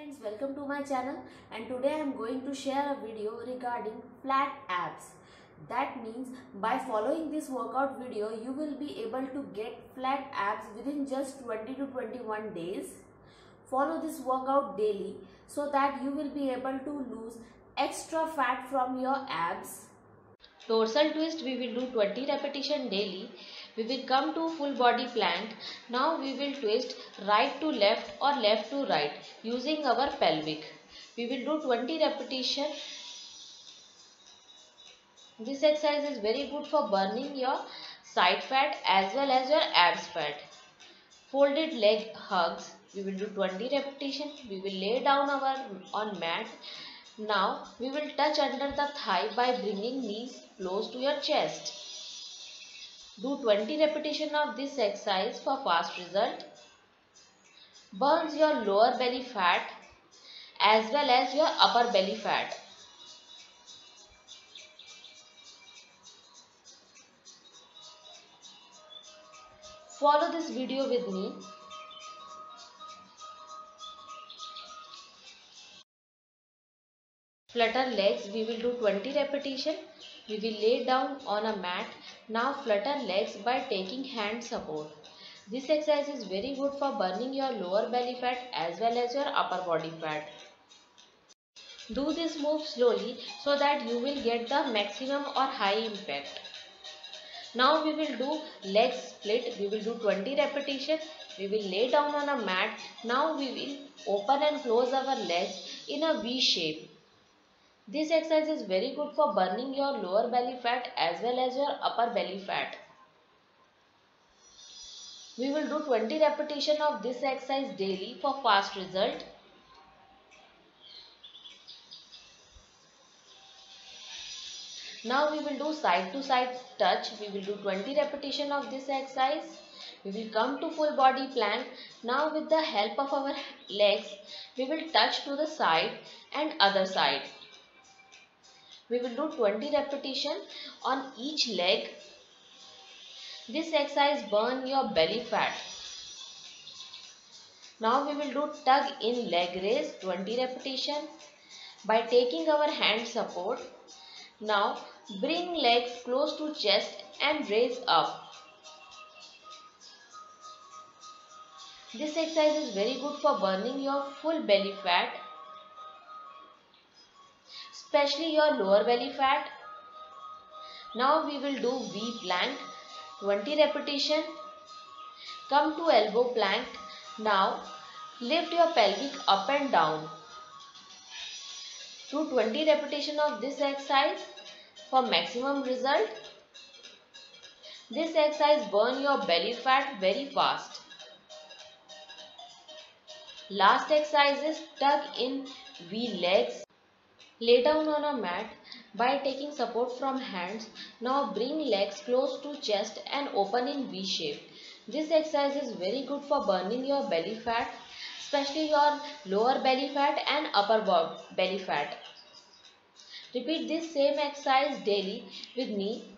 friends welcome to my channel. And today I am going to share a video regarding flat abs that means by following this workout video you will be able to get flat abs within just 20 to 21 days. Follow this workout daily so that you will be able to lose extra fat from your abs dorsal twist we will do 20 repetition daily we will come to full body plank. Now we will twist right to left or left to right using our pelvic. We will do 20 repetition. This exercise is very good for burning your side fat as well as your abs fat. Folded leg hugs. We will do 20 repetition. We will lay down our on mat. Now we will touch under the thigh by bringing knees close to your chest. Do 20 repetition of this exercise for fast result. Burns your lower belly fat as well as your upper belly fat. Follow this video with me. Flutter legs, we will do 20 repetition. We will lay down on a mat. Now flutter legs by taking hand support. This exercise is very good for burning your lower belly fat as well as your upper body fat. Do this move slowly so that you will get the maximum or high impact. Now we will do leg split. We will do 20 repetitions. We will lay down on a mat. Now we will open and close our legs in a V shape. This exercise is very good for burning your lower belly fat as well as your upper belly fat. We will do 20 repetition of this exercise daily for fast result. Now we will do side to side touch. We will do 20 repetition of this exercise. We will come to full body plank. Now with the help of our legs, we will touch to the side and other side. We will do 20 repetition on each leg. This exercise burn your belly fat. Now we will do tug in leg raise 20 repetition by taking our hand support. Now bring legs close to chest and raise up. This exercise is very good for burning your full belly fat especially your lower belly fat. Now we will do V plank 20 repetition. Come to elbow plank. Now lift your pelvic up and down. Through 20 repetition of this exercise for maximum result. This exercise burn your belly fat very fast. Last exercise is tug in V legs. Lay down on a mat by taking support from hands. Now bring legs close to chest and open in V shape. This exercise is very good for burning your belly fat, especially your lower belly fat and upper belly fat. Repeat this same exercise daily with me